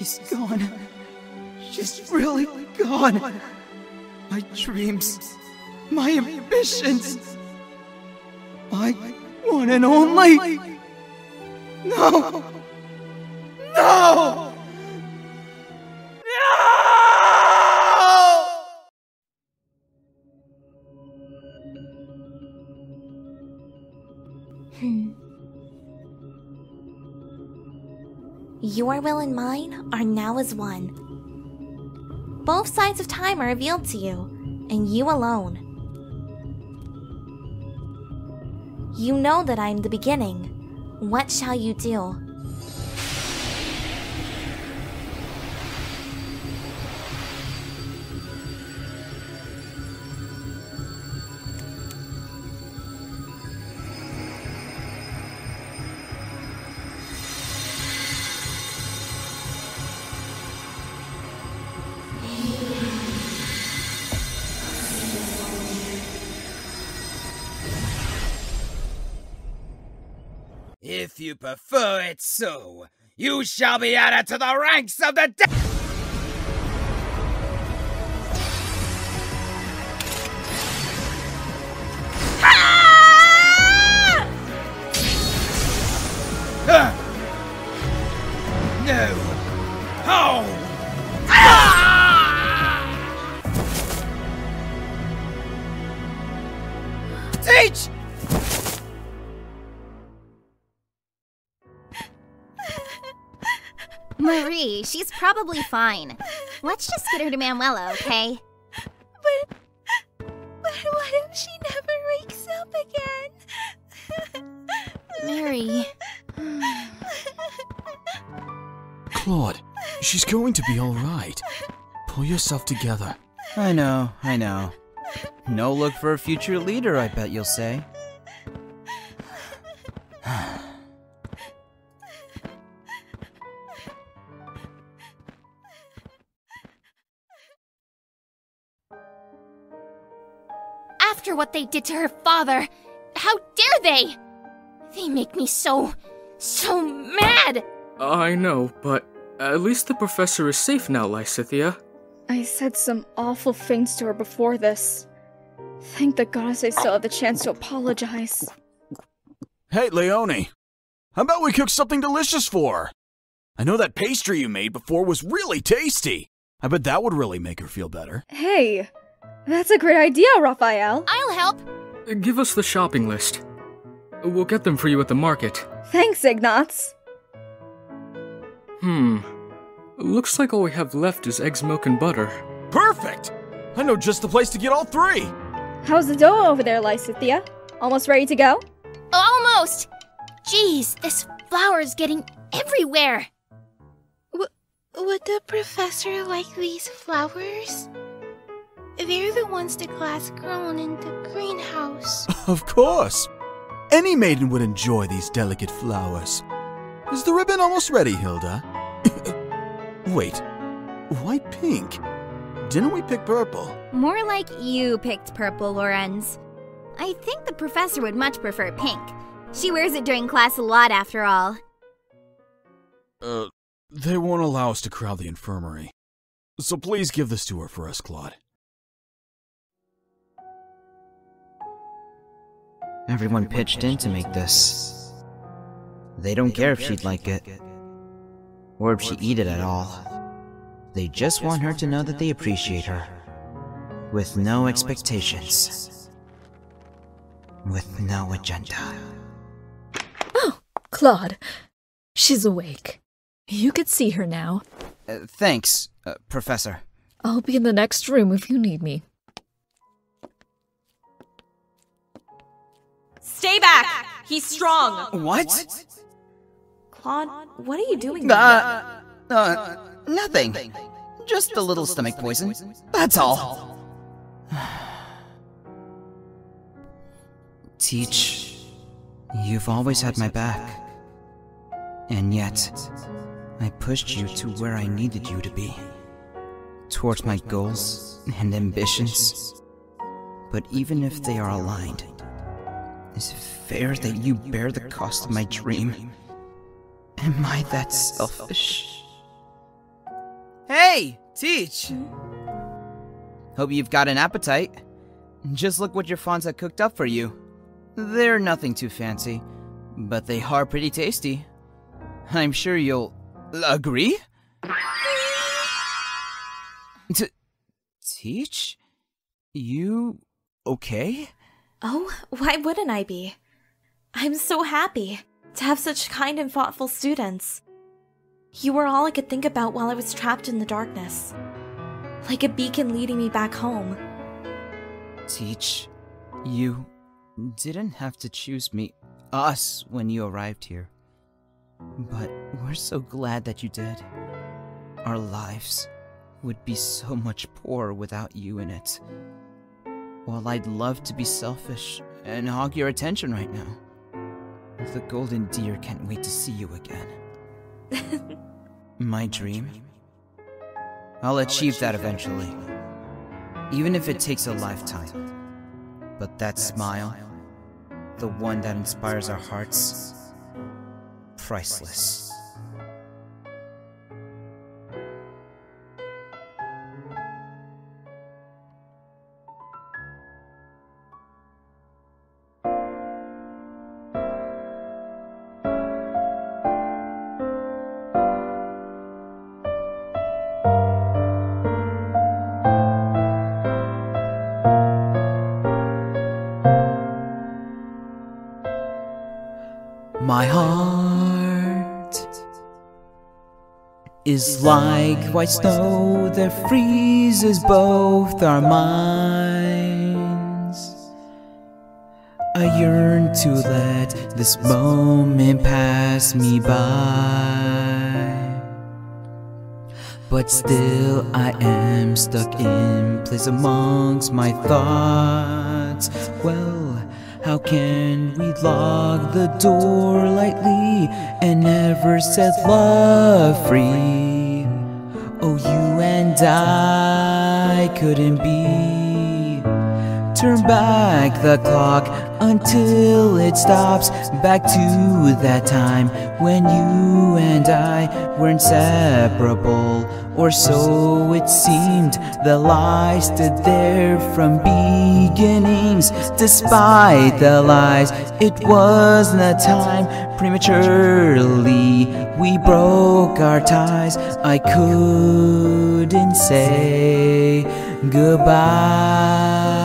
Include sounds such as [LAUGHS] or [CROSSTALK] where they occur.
She's gone. She's really gone. My dreams, my ambitions, my one and only. No! Your will and mine are now as one. Both sides of time are revealed to you, and you alone. You know that I am the beginning. What shall you do? If you prefer it so, you shall be added to the ranks of the dead. No! How? Teach! Marie, she's probably fine. Let's just get her to Manuela, okay? But, but what if she never wakes up again? Mary. Claude, she's going to be alright. Pull yourself together. I know, I know. No look for a future leader, I bet you'll say. After what they did to her father, how dare they? They make me so, so mad! I know, but at least the professor is safe now, Lysithea. I said some awful things to her before this. Thank the gods I still have the chance to apologize. Hey, Leonie. How about we cook something delicious for her? I know that pastry you made before was really tasty. I bet that would really make her feel better. Hey, that's a great idea, Raphael. I'll help. Give us the shopping list. We'll get them for you at the market. Thanks, Ignatz. Hmm. Looks like all we have left is eggs, milk, and butter. Perfect! I know just the place to get all three. How's the dough over there, Lysithea? Almost ready to go? Almost! Jeez, this flour is getting everywhere! W- would the professor like these flowers? They're the ones the class grown in the greenhouse. [LAUGHS] Of course. Any maiden would enjoy these delicate flowers. Is the ribbon almost ready, Hilda? [LAUGHS] Wait, why pink? Didn't we pick purple? More like you picked purple, Lorenz. I think the professor would much prefer pink. She wears it during class a lot, after all. Uh, they won't allow us to crowd the infirmary. So please give this to her for us, Claude. Everyone pitched in to make this. They don't care if she'd like it, or if she eat it at all. They just want her to know that they appreciate her, with no expectations, with no agenda. Oh, Claude, she's awake. You could see her now. Uh, thanks, uh, Professor. I'll be in the next room if you need me. Stay back! He's strong! What? Claude, what are you doing? Uh, uh, nothing. Just a little stomach poison. That's all. [SIGHS] Teach, you've always had my back. And yet, I pushed you to where I needed you to be. Towards my goals and ambitions. But even if they are aligned, is it fair that you bear the cost of my dream? Am I that selfish? Hey, Teach! Hope you've got an appetite. Just look what your Fonza cooked up for you. They're nothing too fancy, but they are pretty tasty. I'm sure you'll agree? T Teach? You okay? Oh, why wouldn't I be? I'm so happy to have such kind and thoughtful students. You were all I could think about while I was trapped in the darkness. Like a beacon leading me back home. Teach, you didn't have to choose me, us, when you arrived here. But we're so glad that you did. Our lives would be so much poorer without you in it. While I'd love to be selfish and hog your attention right now, the golden deer can't wait to see you again. [LAUGHS] My dream? I'll achieve that eventually. Even if it takes a lifetime. But that smile, the one that inspires our hearts, priceless. Is like white snow that freezes both our minds. I yearn to let this moment pass me by. But still, I am stuck in place amongst my thoughts. Well, how can we lock the door lightly and never set love free? Oh, you and I couldn't be. Turn back the clock until it stops back to that time when you and I were inseparable. Or so it seemed, the lie stood there from beginnings. Despite the lies, it was not time. Prematurely, we broke our ties. I couldn't say goodbye.